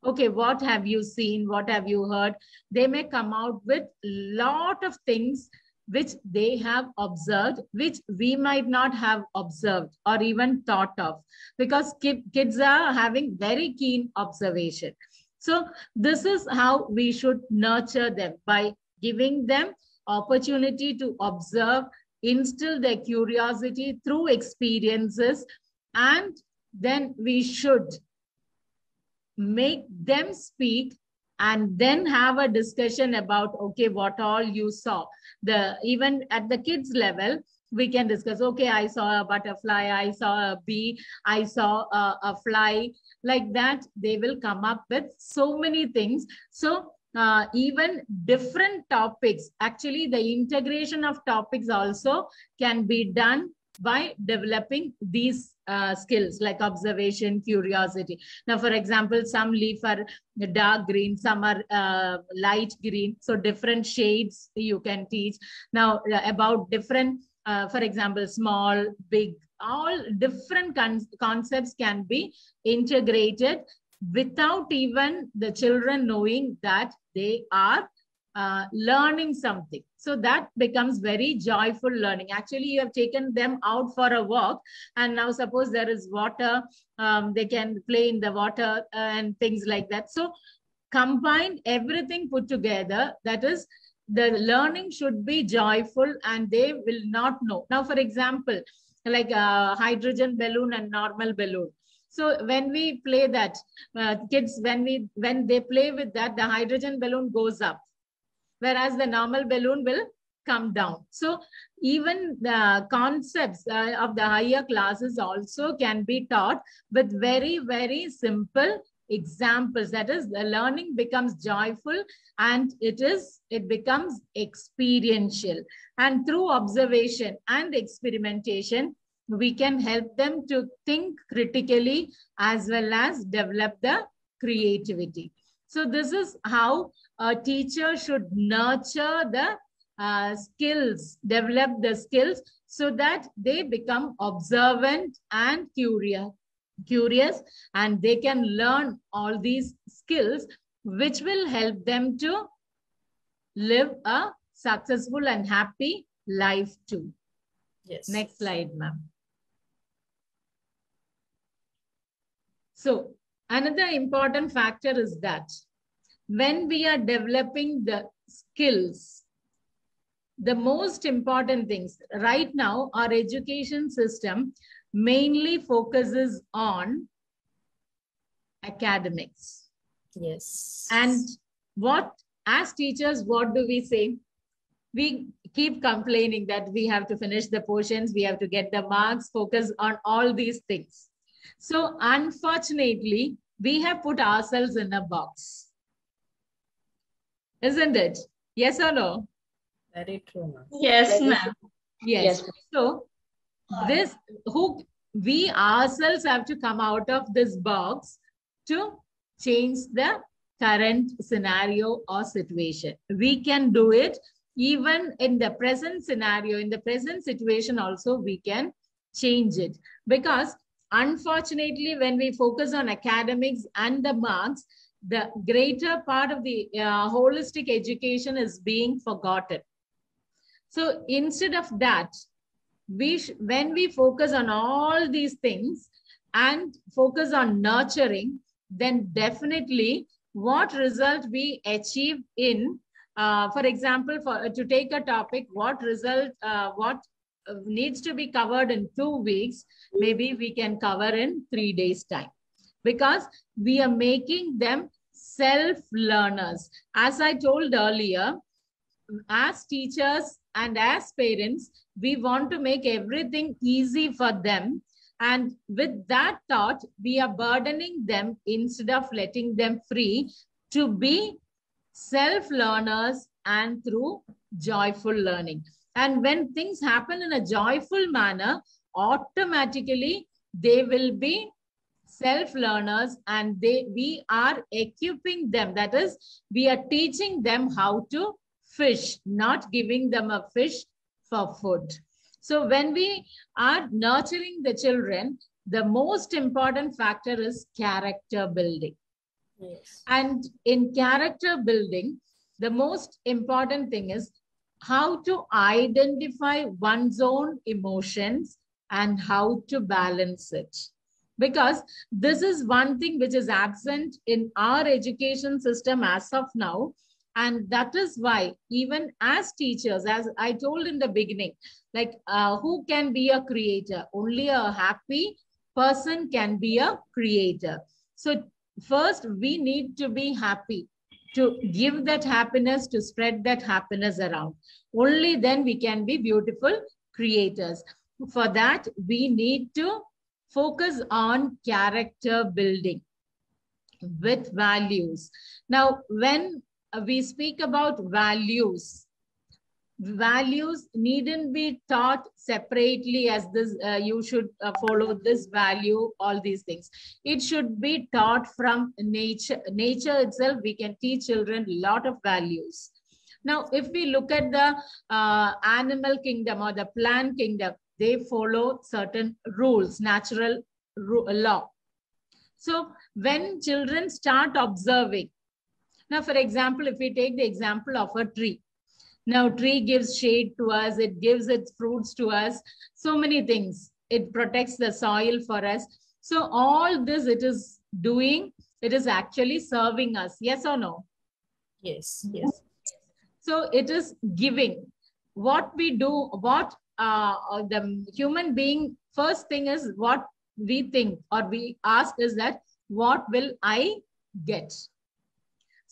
Okay what have you seen? What have you heard? They may come out with lot of things which they have observed which we might not have observed or even thought of. Because kids are having very keen observation so this is how we should nurture them by giving them opportunity to observe, instill their curiosity through experiences, and then we should make them speak and then have a discussion about okay what all you saw. The even at the kids level we can discuss okay i saw a butterfly i saw a bee i saw a, a fly. Like that they will come up with so many things. So uh, even different topics actually the integration of topics also can be done by developing these uh, skills like observation curiosity. Now for example some leaf are dark green some are uh, light green. So different shades you can teach. Now uh, about different uh, for example, small, big, all different con concepts can be integrated without even the children knowing that they are uh, learning something. So that becomes very joyful learning. Actually, you have taken them out for a walk, and now suppose there is water, um, they can play in the water uh, and things like that. So combine everything put together. That is the learning should be joyful and they will not know. Now, for example, like a hydrogen balloon and normal balloon. So when we play that, uh, kids, when we when they play with that, the hydrogen balloon goes up, whereas the normal balloon will come down. So even the concepts uh, of the higher classes also can be taught with very, very simple examples. That is the learning becomes joyful and it is it becomes experiential. And through observation and experimentation we can help them to think critically as well as develop the creativity. So this is how a teacher should nurture the uh, skills develop the skills so that they become observant and curious curious and they can learn all these skills which will help them to live a successful and happy life too. Yes. Next slide, ma'am. So another important factor is that when we are developing the skills, the most important things right now, our education system mainly focuses on academics. Yes. And what, as teachers, what do we say? We keep complaining that we have to finish the portions, we have to get the marks, focus on all these things. So, unfortunately, we have put ourselves in a box. Isn't it? Yes or no? very true, ma'am. Yes, ma'am. Yes. Yes. So, this who we ourselves have to come out of this box to change the current scenario or situation. We can do it even in the present scenario, in the present situation also we can change it. Because unfortunately, when we focus on academics and the marks, the greater part of the uh, holistic education is being forgotten. So instead of that, we when we focus on all these things and focus on nurturing, then definitely what result we achieve in, uh, for example, for to take a topic, what result, uh, what uh, needs to be covered in two weeks, maybe we can cover in three days time because we are making them self learners. As I told earlier, as teachers and as parents, we want to make everything easy for them. And with that thought, we are burdening them instead of letting them free to be self learners and through joyful learning. And when things happen in a joyful manner, automatically they will be self learners and they we are equipping them that is we are teaching them how to fish not giving them a fish for food so when we are nurturing the children the most important factor is character building Yes. and in character building, the most important thing is how to identify one's own emotions and how to balance it. Because this is one thing which is absent in our education system as of now. And that is why, even as teachers, as I told in the beginning, like uh, who can be a creator? Only a happy person can be a creator. So first we need to be happy to give that happiness to spread that happiness around only then we can be beautiful creators for that we need to focus on character building with values now when we speak about values. Values needn't be taught separately as this uh, you should uh, follow this value all these things. It should be taught from nature nature itself. We can teach children a lot of values. Now if we look at the uh, animal kingdom or the plant kingdom they follow certain rules natural ru- law. So when children start observing now for example if we take the example of a tree. Now tree gives shade to us it gives its fruits to us so many things. It protects the soil for us. So all this it is doing it is actually serving us. Yes or no? Yes. Yes. so it is giving. What we do what uh, the human being first thing is what we think or we ask is that what will i get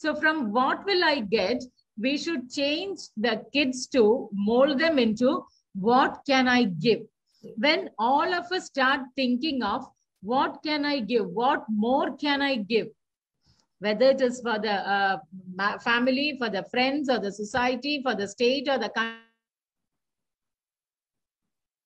so from what will i get we should change the kids to mold them into what can I give. When all of us start thinking of what can I give, what more can I give, whether it is for the uh, family, for the friends, or the society, for the state, or the country,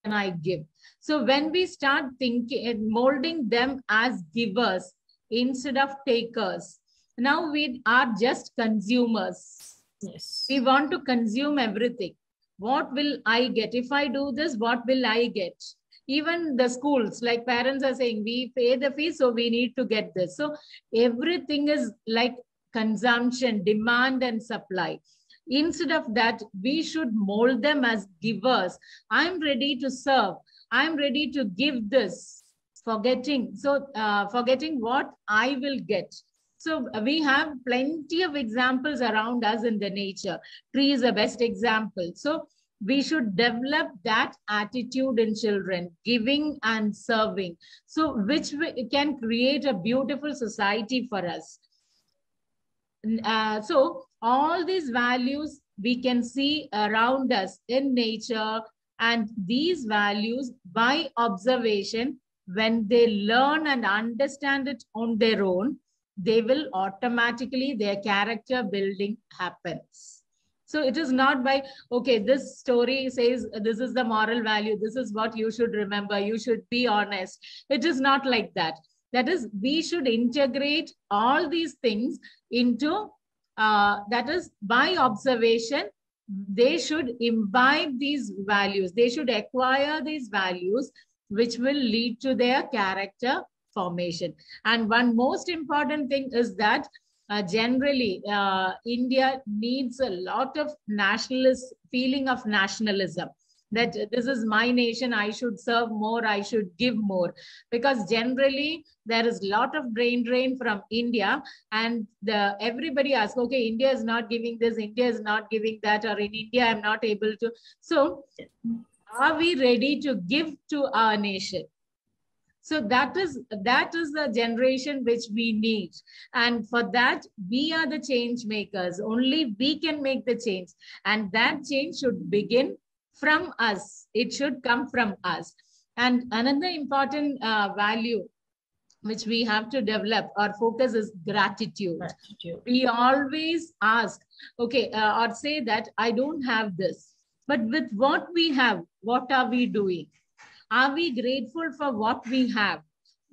can I give? So when we start thinking, and molding them as givers instead of takers, now we are just consumers. Yes. we want to consume everything. What will i get? If i do this what will i get? Even the schools like parents are saying we pay the fee so we need to get this. So everything is like consumption demand and supply. Instead of that we should mold them as givers. I'm ready to serve. I'm ready to give this. Forgetting. So uh, forgetting what i will get So we have plenty of examples around us in the nature. Tree is the best example. So we should develop that attitude in children, giving and serving. So which can create a beautiful society for us. Uh, so all these values we can see around us in nature and these values by observation when they learn and understand it on their own they will automatically their character building happens. So it is not by okay this story says this is the moral value this is what you should remember you should be honest. It is not like that. That is we should integrate all these things into uh, that is by observation they should imbibe these values. They should acquire these values which will lead to their character formation. And one most important thing is that uh, generally uh, india needs a lot of nationalist feeling of nationalism. That this is my nation i should serve more i should give more. Because generally there is a lot of brain drain from india and the everybody asks okay india is not giving this india is not giving that or in india i'm not able to. So are we ready to give to our nation so that is that is the generation which we need and for that we are the change makers only we can make the change and that change should begin from us it should come from us and another important uh, value which we have to develop our focus is gratitude. Gratitude. We always ask, okay, uh, or say that I don't have this, but with what we have, what are we doing? Are we grateful for what we have?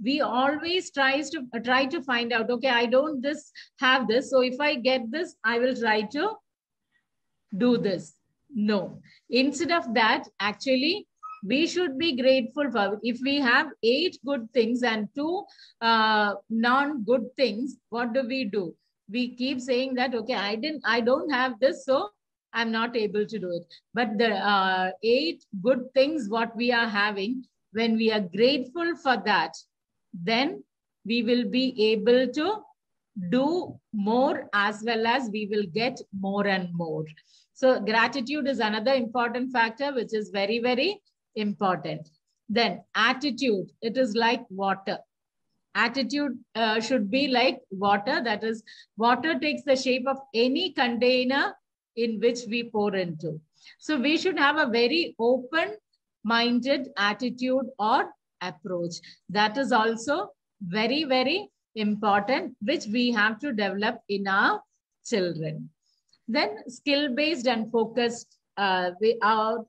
We always tries to uh, try to find out, okay, I don't this have this, so if I get this, I will try to do this. No, instead of that, actually, we should be grateful for if we have eight good things and two uh, non good things what do we do we keep saying that okay i didn't i don't have this so i'm not able to do it but the uh, eight good things what we are having when we are grateful for that then we will be able to do more as well as we will get more and more so gratitude is another important factor which is very very important. Then attitude, it is like water. Attitude uh, should be like water. That is, water takes the shape of any container in which we pour into. So we should have a very open-minded attitude or approach. That is also very, very important, which we have to develop in our children. Then skill-based and focused, uh, we, our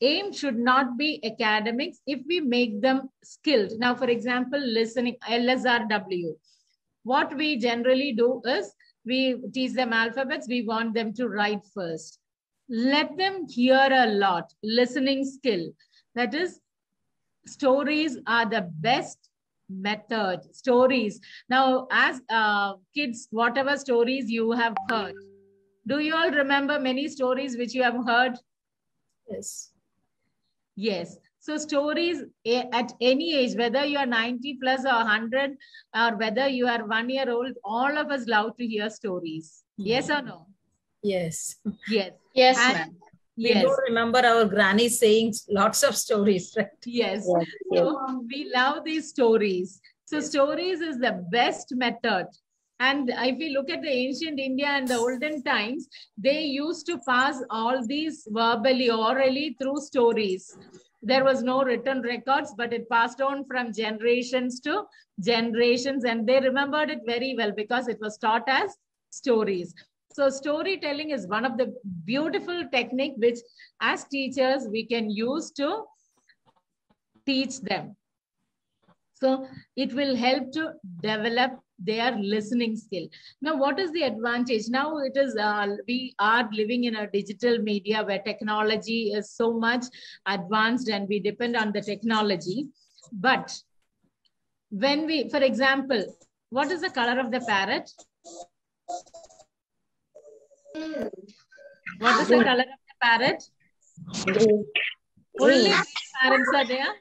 aim should not be academics if we make them skilled. Now, for example, listening, LSRW. What we generally do is we teach them alphabets. We want them to write first. Let them hear a lot, listening skill. That is, stories are the best method. Stories. Now, as uh, kids, whatever stories you have heard, do you all remember many stories which you have heard? Yes. Yes. So stories at any age, whether you are 90 plus or 100 or whether you are one year old, all of us love to hear stories. Hmm. Yes or no? Yes. Yes. Yes, And- ma'am. We Yes. do remember our granny saying lots of stories, right? Yes. Yes. yes. So we love these stories. So stories is the best method. And if we look at the ancient India and the olden times, they used to pass all these verbally, orally through stories. There was no written records, but it passed on from generations to generations. And they remembered it very well because it was taught as stories. So storytelling is one of the beautiful technique which as teachers we can use to teach them. So it will help to develop their listening skill. Now, what is the advantage? Now it is, uh, we are living in a digital media where technology is so much advanced and we depend on the technology. But when we, for example, what is the color of the parrot? What is the color of the parrot? Only parrots are there.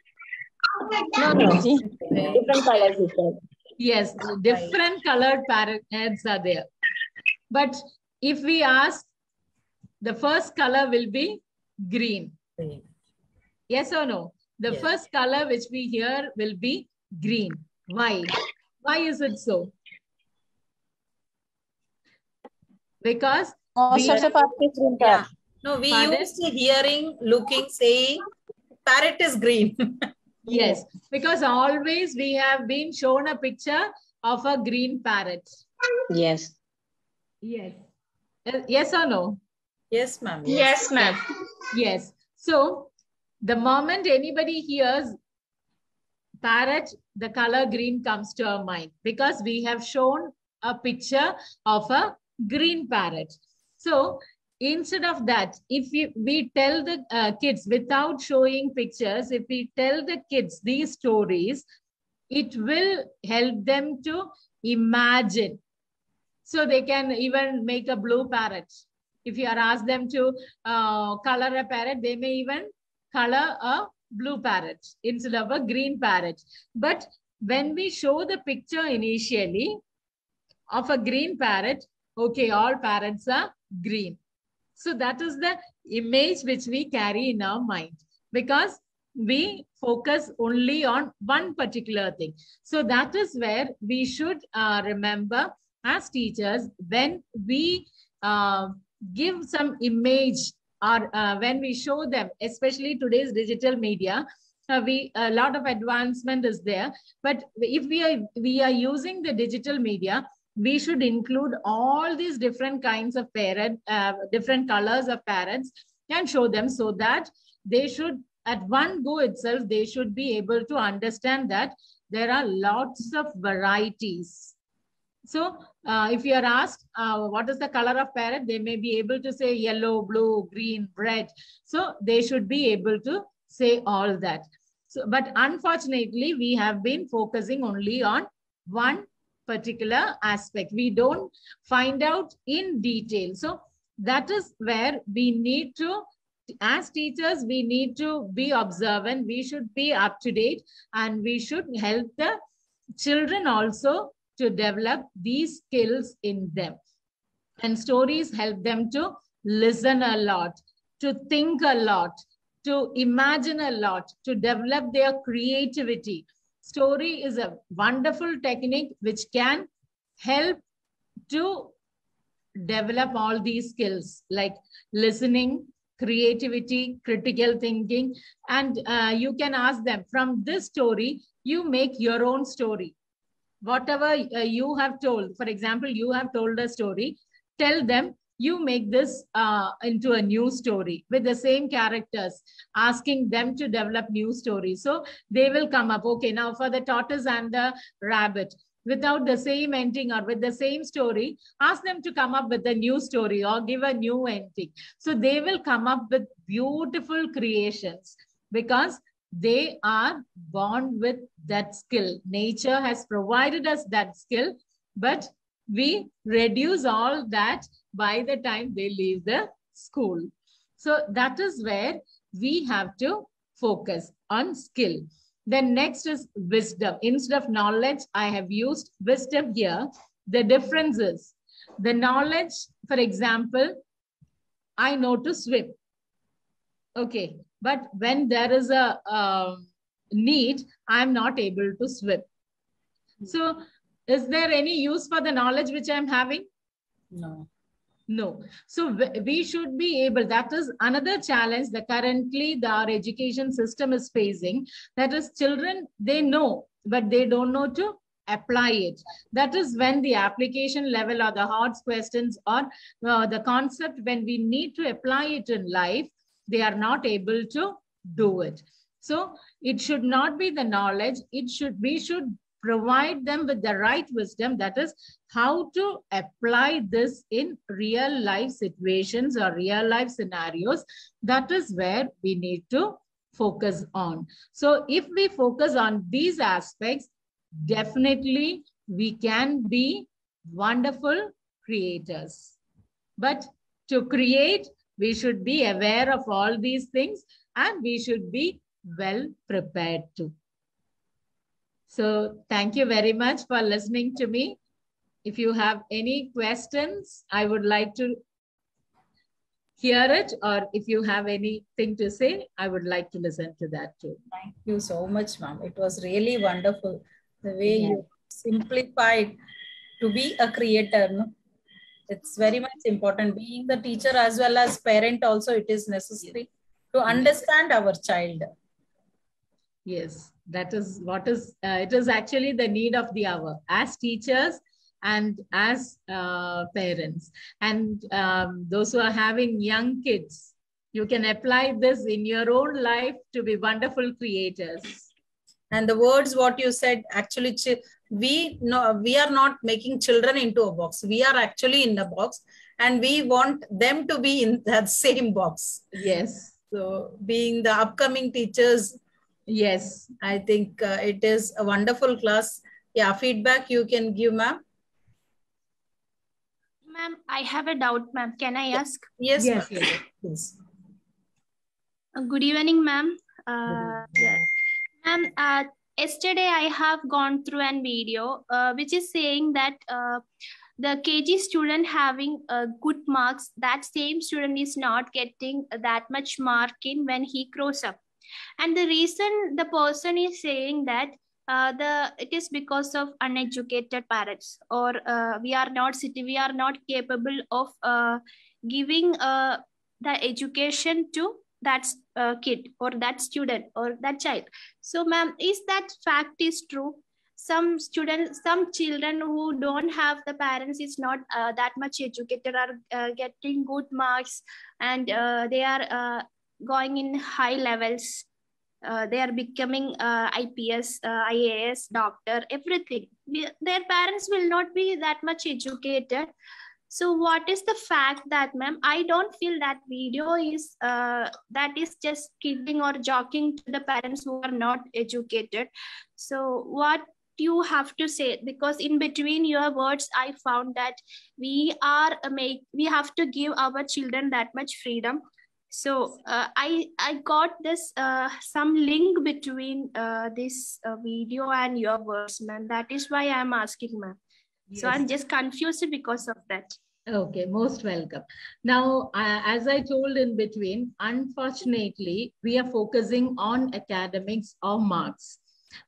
No, no. Different colors. Yes, different colored parrots are there. But if we ask, the first color will be green. Green. Yes or no? The Yes. first color which we hear will be green. Why? Why is it so? Because Most we of the have- parts green Yeah. color. No, we Pardon? used to hearing, looking, saying, parrot is green. *laughs* yes, because always we have been shown a picture of a green parrot. Yes. Yes. Uh, Yes or no? yes, ma'am. Yes, ma'am. Yes. So the moment anybody hears parrot, the color green comes to our mind because we have shown a picture of a green parrot. So instead of that, if we, we tell the uh, kids without showing pictures, if we tell the kids these stories, it will help them to imagine. So they can even make a blue parrot. If you are asked them to uh, color a parrot, they may even color a blue parrot instead of a green parrot. But when we show the picture initially of a green parrot, okay, all parrots are green. So that is the image which we carry in our mind because we focus only on one particular thing. So that is where we should uh, remember as teachers when we uh, give some image or uh, when we show them, especially today's digital media, uh, we a lot of advancement is there. But if we are we are using the digital media, we should include all these different kinds of parrot, uh, different colors of parrots, and show them so that they should at one go itself they should be able to understand that there are lots of varieties. So uh, if you are asked uh, what is the color of parrot, they may be able to say yellow, blue, green, red. So they should be able to say all that. So, but unfortunately, we have been focusing only on one particular aspect. We don't find out in detail. So that is where we need to, as teachers, we need to be observant. We should be up to date and we should help the children also to develop these skills in them. And stories help them to listen a lot, to think a lot, to imagine a lot, to develop their creativity. Story is a wonderful technique which can help to develop all these skills like listening, creativity, critical thinking. And uh, you can ask them from this story, you make your own story whatever uh, you have told, for example, you have told a story, tell them you make this uh, into a new story with the same characters, asking them to develop new stories. So they will come up, okay, now for the tortoise and the rabbit, without the same ending or with the same story, ask them to come up with a new story or give a new ending. So they will come up with beautiful creations because they are born with that skill. Nature has provided us that skill, but we reduce all that by the time they leave the school. So that is where we have to focus on skill. Then next is wisdom. Instead of knowledge, I have used wisdom here. The difference is the knowledge, for example, I know to swim. Okay, but when there is a um, need, I'm not able to swim. So is there any use for the knowledge which I'm having? No. No. So we should be able, that is another challenge that currently the, our education system is facing. That is children, they know, but they don't know to apply it. That is when the application level or the hard questions or uh, the concept, when we need to apply it in life, they are not able to do it. So it should not be the knowledge. It should, we should provide them with the right wisdom. That is how to apply this in real life situations or real life scenarios. That is where we need to focus on. So if we focus on these aspects, definitely we can be wonderful creators. But to create, we should be aware of all these things and we should be well prepared too. So thank you very much for listening to me. If you have any questions, I would like to hear it, or if you have anything to say, I would like to listen to that too. Thank you so much, ma'am. It was really wonderful the way you simplified to be a creator. No? It's very much important. Being the teacher as well as parent, also, it is necessary to understand our child. Yes, that is what is, uh, it is actually the need of the hour. As teachers, and as uh, parents. And um, those who are having young kids you can apply this in your own life to be wonderful creators. And the words what you said actually we no we are not making children into a box. We are actually in a box and we want them to be in that *laughs* same box. Yes. So being the upcoming teachers yes i think uh, it is a wonderful class yeah feedback you can give ma'am Ma'am, I have a doubt, ma'am. Can I ask? Yes, yes, yes. please. Uh, good evening, ma'am. Uh, yeah. Ma'am, uh, yesterday I have gone through an video uh, which is saying that uh, the KG student having uh, good marks, that same student is not getting that much marking when he grows up. And the reason the person is saying that uh, the it is because of uneducated parents or uh, we are not we are not capable of uh, giving uh, the education to that uh, kid or that student or that child. So ma'am is that fact is true? Some students some children who don't have the parents is not uh, that much educated are getting good marks and they are going in high levels uh, they are becoming uh, IPS, uh, IAS, doctor, everything. We, their parents will not be that much educated. So what is the fact that, ma'am, I don't feel that video is, uh, that is just kidding or joking to the parents who are not educated. So what you have to say because in between your words i found that we are make we have to give our children that much freedom so uh, i i got this uh, some link between uh, this uh, video and your words man that is why i'm asking ma'am. Yes. so i'm just confused because of that. Okay most welcome. Now uh, as i told in between unfortunately we are focusing on academics or marks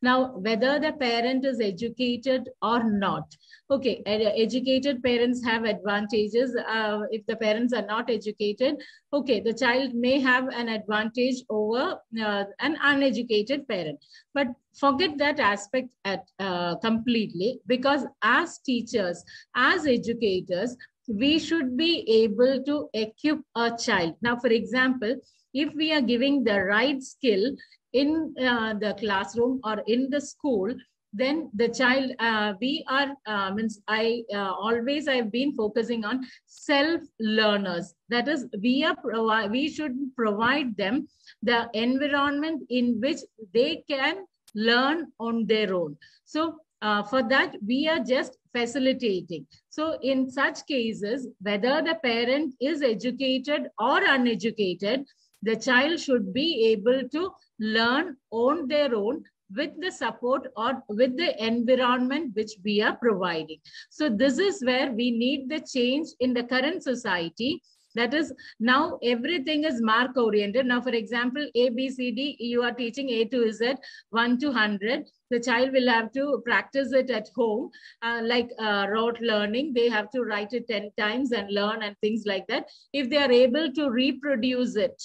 now, whether the parent is educated or not. Okay, educated parents have advantages. Uh, if the parents are not educated, okay, the child may have an advantage over uh, an uneducated parent. But forget that aspect at uh, completely because as teachers, as educators, we should be able to equip a child. Now, for example, if we are giving the right skill in uh, the classroom or in the school, then the child, uh, we are, uh, means I uh, always, I've been focusing on self-learners. That is, we are, we should provide them the environment in which they can learn on their own. So uh, for that, we are just facilitating. So in such cases, whether the parent is educated or uneducated, the child should be able to learn on their own with the support or with the environment which we are providing. So this is where we need the change in the current society. That is now everything is mark oriented. Now, for example, A, B, C, D, you are teaching A to Z, 1 to 100. The child will have to practice it at home, uh, like uh, rote learning. They have to write it 10 times and learn and things like that. If they are able to reproduce it,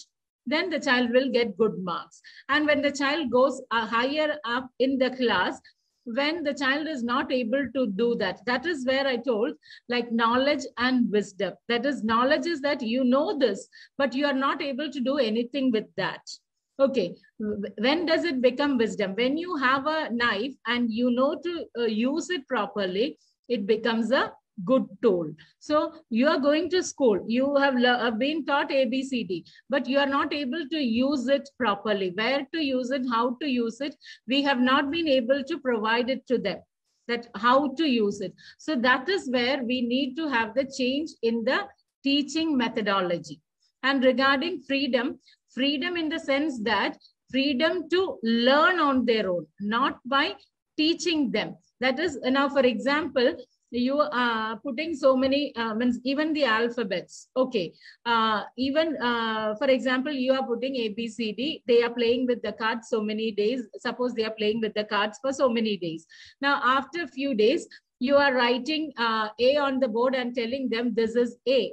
then the child will get good marks. And when the child goes uh, higher up in the class, when the child is not able to do that, that is where I told like knowledge and wisdom. That is knowledge is that you know this, but you are not able to do anything with that. Okay, when does it become wisdom? When you have a knife and you know to uh, use it properly, it becomes a good tool. So you are going to school, you have been taught ABCD, but you are not able to use it properly. Where to use it, how to use it, we have not been able to provide it to them that how to use it. So that is where we need to have the change in the teaching methodology. And regarding freedom, freedom in the sense that freedom to learn on their own, not by teaching them. That is now, for example, you are putting so many uh, means even the alphabets. Okay. Uh, even uh, for example you are putting a b c d. They are playing with the cards so many days. Suppose they are playing with the cards for so many days. Now after a few days you are writing uh, a on the board and telling them this is a.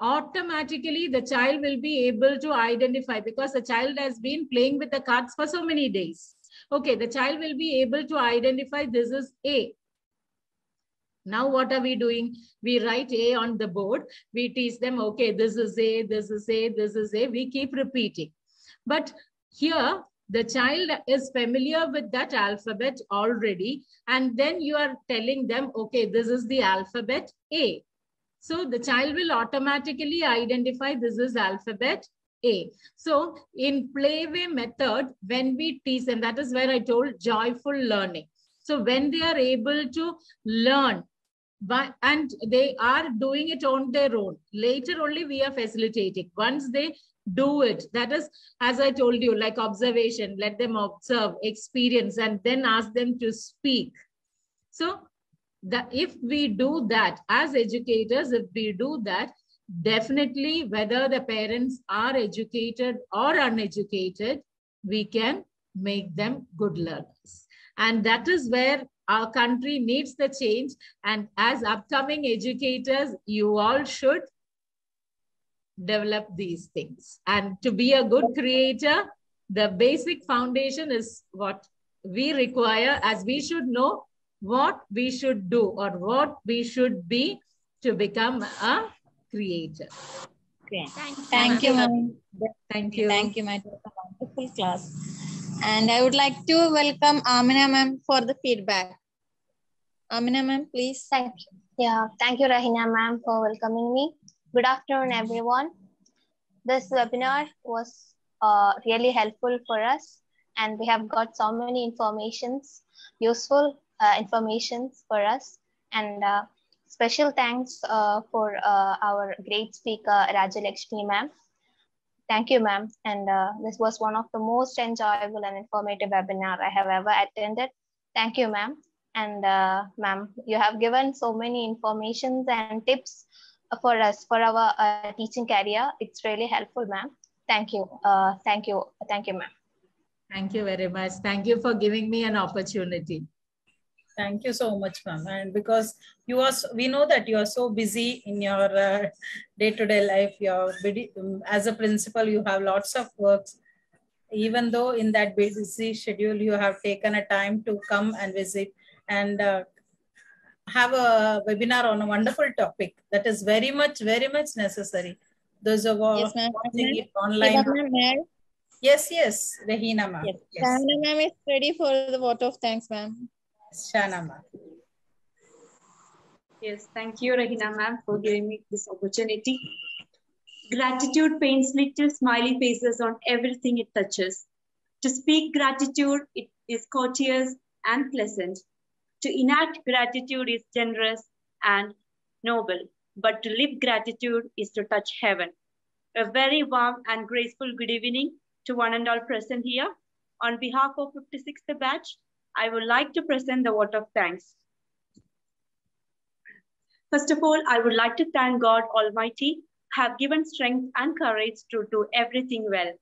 Automatically the child will be able to identify because the child has been playing with the cards for so many days. Okay. The child will be able to identify this is a now what are we doing? We write A on the board. We teach them, okay, this is A, this is A, this is A. We keep repeating. But here, the child is familiar with that alphabet already. And then you are telling them, okay, this is the alphabet A. So the child will automatically identify this is alphabet A. So in playway method, when we teach and that is where I told joyful learning. So when they are able to learn but and they are doing it on their own. Later only we are facilitating. Once they do it that is as i told you like observation let them observe experience and then ask them to speak. So that if we do that as educators if we do that definitely whether the parents are educated or uneducated we can make them good learners. And that is where our country needs the change. And as upcoming educators, you all should develop these things. And to be a good creator, the basic foundation is what we require as we should know what we should do or what we should be to become a creator. Okay. Thank you. Thank you, ma'am. Thank you. Thank you, madam. Wonderful class. And I would like to welcome Amina ma'am for the feedback. Amina ma'am, please. Thank you. Yeah, thank you, Rahina ma'am, for welcoming me. Good afternoon, everyone. This webinar was uh, really helpful for us, and we have got so many informations, useful uh, informations for us. And uh, special thanks uh, for uh, our great speaker, Rajalakshmi ma'am. Thank you, ma'am. And uh, this was one of the most enjoyable and informative webinar I have ever attended. Thank you, ma'am. And uh, ma'am, you have given so many informations and tips for us for our uh, teaching career. It's really helpful, ma'am. Thank you. Uh, thank you. Thank you, ma'am. Thank you very much. Thank you for giving me an opportunity. Thank you so much, ma'am. And because you are, so, we know that you are so busy in your uh, day-to-day life. You're busy, um, as a principal, you have lots of works. Even though in that busy schedule, you have taken a time to come and visit and uh, have a webinar on a wonderful topic that is very much, very much necessary. Those of are Yes, ma'am. watching it online. Ma'am, Yes, yes, Rahina ma'am. Yes. Yes, Amina ma'am is ready for the vote of thanks, ma'am. Shana ma'am. Yes, thank you, Rahina ma'am, for giving me this opportunity. Gratitude paints little smiley faces on everything it touches. To speak gratitude, it is courteous and pleasant. To enact gratitude is generous and noble, but to live gratitude is to touch heaven. A very warm and graceful good evening to one and all present here. On behalf of 56th batch, I would like to present the vote of thanks. First of all, I would like to thank God Almighty have given strength and courage to do everything well.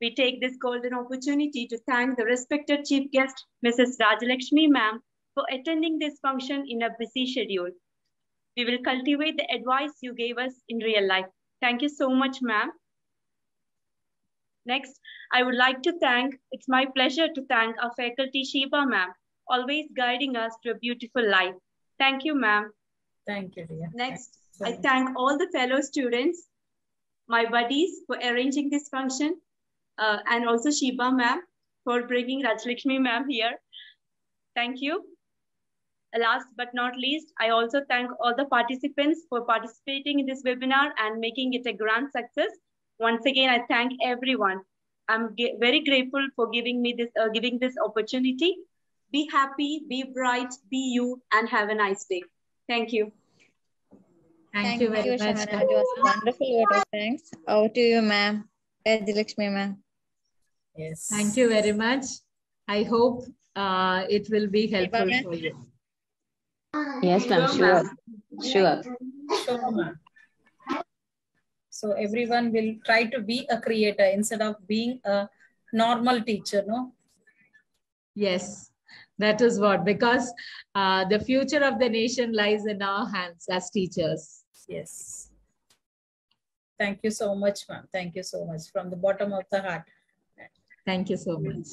We take this golden opportunity to thank the respected chief guest, Mrs. Rajalakshmi ma'am, for attending this function in a busy schedule. We will cultivate the advice you gave us in real life. Thank you so much, ma'am. Next, I would like to thank, it's my pleasure to thank our faculty Sheba ma'am, always guiding us to a beautiful life. Thank you, ma'am. Thank you, dear. Next, I you so much. thank all the fellow students, my buddies for arranging this function, uh, and also Sheba ma'am for bringing Rajalakshmi ma'am here. Thank you. Last but not least, I also thank all the participants for participating in this webinar and making it a grand success. Once again, I thank everyone. I'm very grateful for giving me this, uh, giving this opportunity. Be happy, be bright, be you, and have a nice day. Thank you. Thank, you very much. Shahana. It was a wonderful thanks. Over to you, ma'am. Rajalakshmi ma'am. Yes. Thank you very much. I hope uh, it will be helpful ma'am. for you. Yes, ma'am. Sure. Sure. Sure, ma'am. So everyone will try to be a creator instead of being a normal teacher, no? Yes, that is what, because uh, the future of the nation lies in our hands as teachers. Yes. Thank you so much, ma'am. Thank you so much from the bottom of the heart. Thank you so much.